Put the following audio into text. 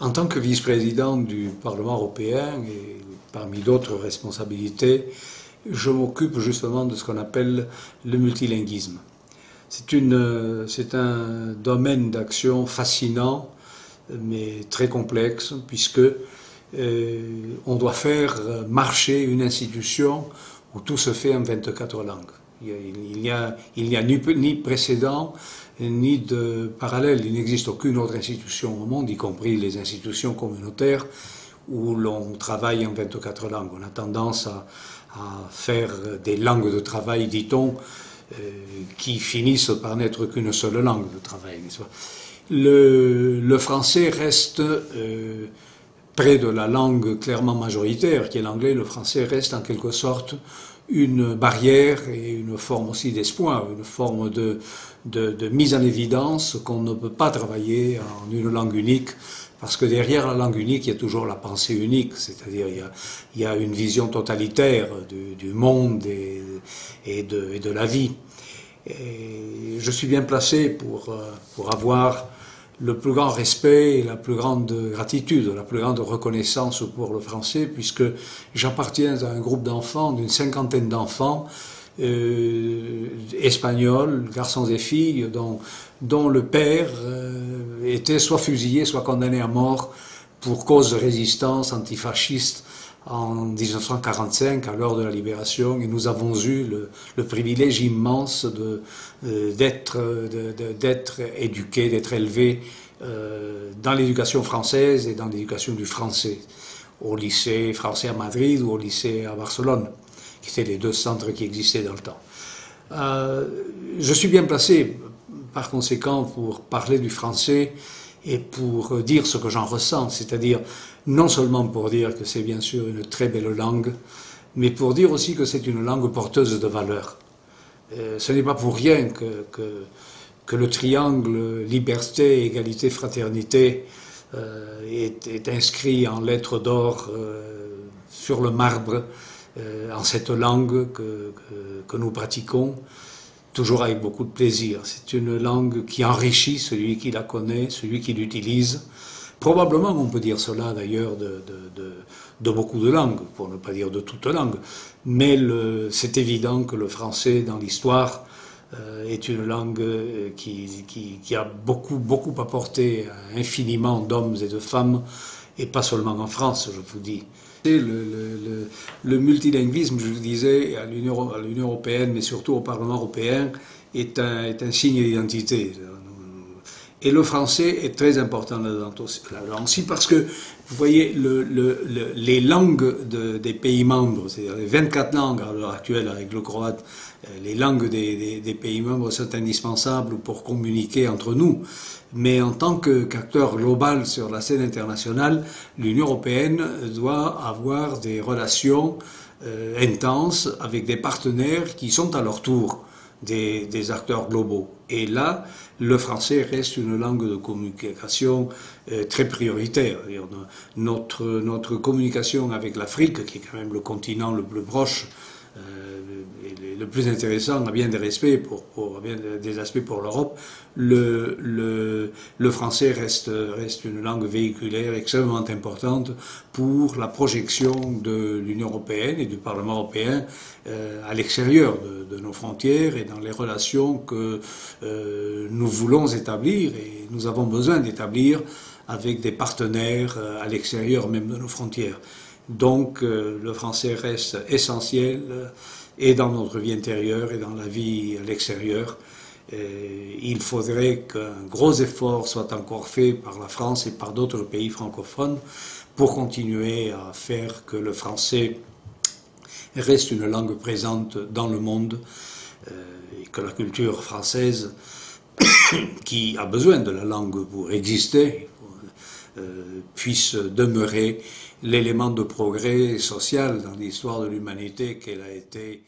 En tant que vice-président du Parlement européen et parmi d'autres responsabilités, je m'occupe justement de ce qu'on appelle le multilinguisme. C'est un domaine d'action fascinant, mais très complexe, puisque euh, on doit faire marcher une institution où tout se fait en 24 langues. Il n'y a, ni, précédent ni de parallèle. Il n'existe aucune autre institution au monde, y compris les institutions communautaires, où l'on travaille en 24 langues. On a tendance à, faire des langues de travail, dit-on, euh, qui finissent par n'être qu'une seule langue de travail. Le, le, français reste euh, près de la langue clairement majoritaire, qui est l'anglais. Le français reste en quelque sorte une barrière et une forme aussi d'espoir, une forme de, de, mise en évidence qu'on ne peut pas travailler en une langue unique, parce que derrière la langue unique, il y a toujours la pensée unique, c'est-à-dire il, il y, a, une vision totalitaire du, du monde et, et, de, et, de, la vie. Et je suis bien placé pour, euh, pour avoir le plus grand respect la plus grande gratitude, la plus grande reconnaissance pour le français, puisque j'appartiens à un groupe d'enfants, d'une cinquantaine d'enfants, euh, espagnols, garçons et filles, dont, dont le père euh, était soit fusillé, soit condamné à mort pour cause de résistance antifasciste en 1945, à l'heure de la libération, et nous avons eu le, privilège immense euh, d'être éduqués, d'être élevés euh, dans l'éducation française et dans l'éducation du français, au lycée français à Madrid ou au lycée à Barcelone, qui étaient les deux centres qui existaient dans le temps. Euh, je suis bien placé, par conséquent, pour parler du français et pour dire ce que j'en ressens, c'est-à-dire non seulement pour dire que c'est bien sûr une très belle langue, mais pour dire aussi que c'est une langue porteuse de valeurs. Euh, ce n'est pas pour rien que, que, le triangle liberté, égalité, fraternité euh, est, inscrit en lettres d'or euh, sur le marbre en cette langue que, que nous pratiquons toujours avec beaucoup de plaisir. C'est une langue qui enrichit celui qui la connaît, celui qui l'utilise. Probablement, on peut dire cela d'ailleurs de, beaucoup de langues, pour ne pas dire de toutes langues. Mais c'est évident que le français, dans l'histoire, euh, est une langue euh, qui, qui, a beaucoup, beaucoup apporté infiniment d'hommes et de femmes, et pas seulement en France, je vous dis. Le, le, multilinguisme, je vous disais, à l'Union européenne, mais surtout au Parlement européen, est un signe d'identité. Et le français est très important là-dedans aussi, parce que, vous voyez, le, les langues des pays membres, c'est-à-dire les 24 langues à l'heure actuelle avec le croate, euh, les langues des, des, pays membres sont indispensables pour communiquer entre nous. Mais en tant qu'acteur global sur la scène internationale, l'Union européenne doit avoir des relations euh, intenses avec des partenaires qui sont à leur tour des, acteurs globaux. Et là, le français reste une langue de communication euh, très prioritaire. Notre, notre communication avec l'Afrique, qui est quand même le continent le plus proche, euh, le plus intéressant, a bien des bien des aspects pour l'Europe. Le, français reste, une langue véhiculaire extrêmement importante pour la projection de l'Union européenne et du Parlement européen euh, à l'extérieur de, nos frontières et dans les relations que euh, nous voulons établir et nous avons besoin d'établir avec des partenaires à l'extérieur même de nos frontières. Donc euh, le français reste essentiel euh, et dans notre vie intérieure et dans la vie à l'extérieur. Il faudrait qu'un gros effort soit encore fait par la France et par d'autres pays francophones pour continuer à faire que le français reste une langue présente dans le monde euh, et que la culture française, qui a besoin de la langue pour exister, euh, puisse demeurer l'élément de progrès social dans l'histoire de l'humanité qu'elle a été.